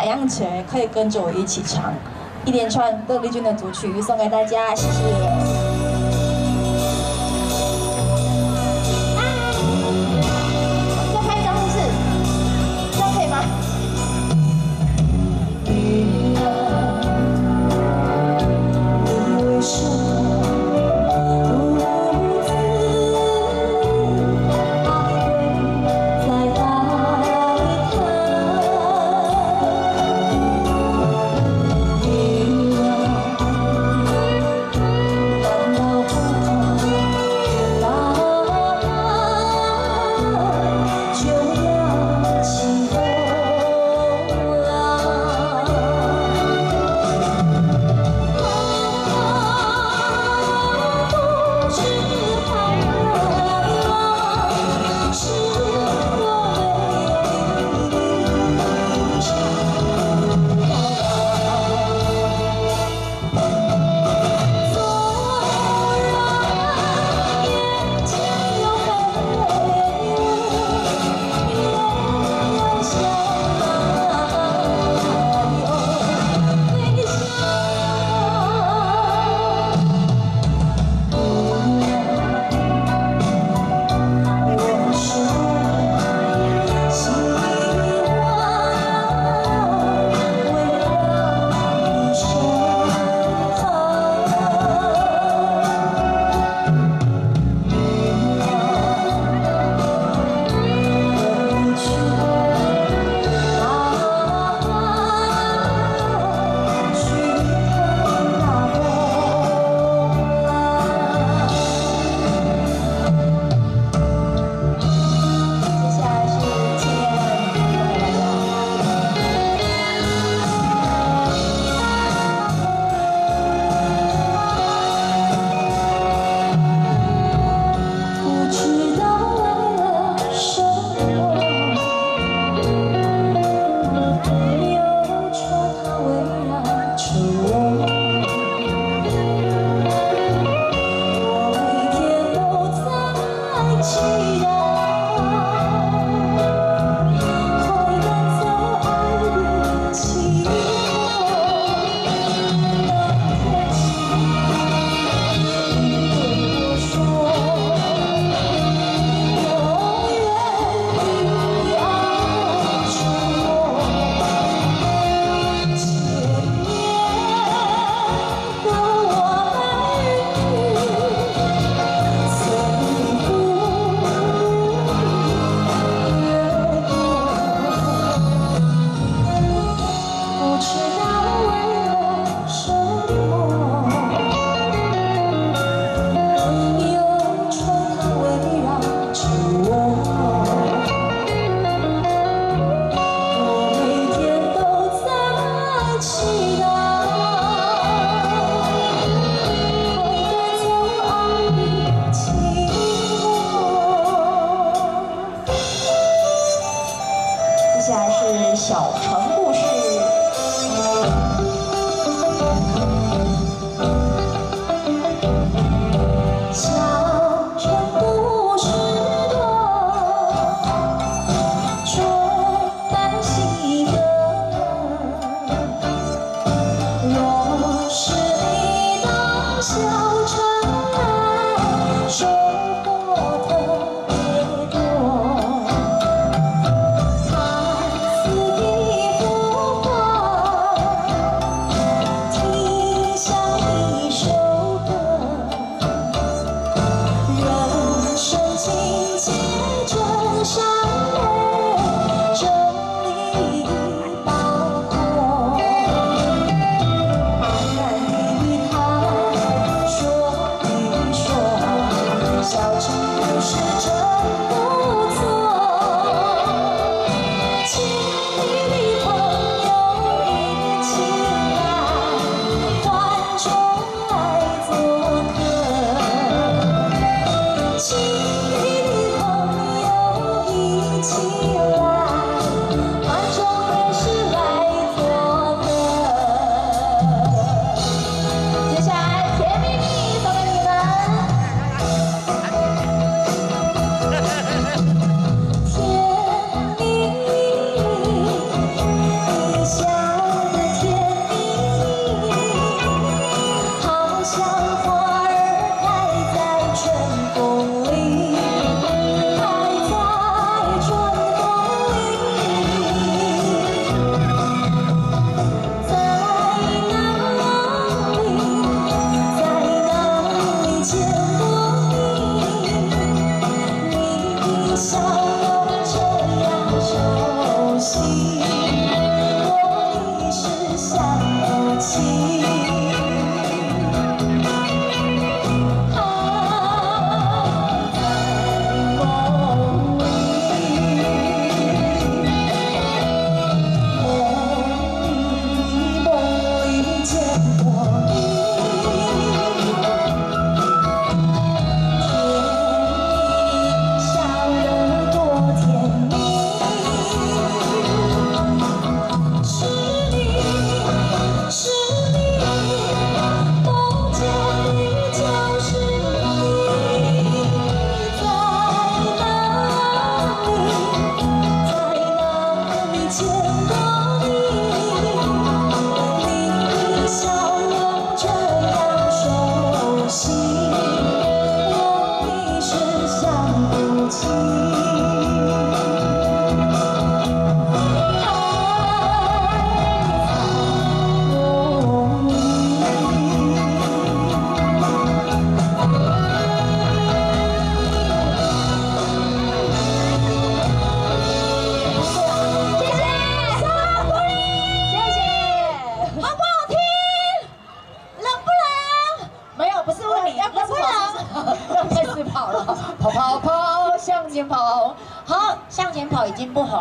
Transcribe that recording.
海洋泉可以跟着我一起唱一连串邓丽君的组曲，送给大家，谢谢。期待接下来是走爱的心不好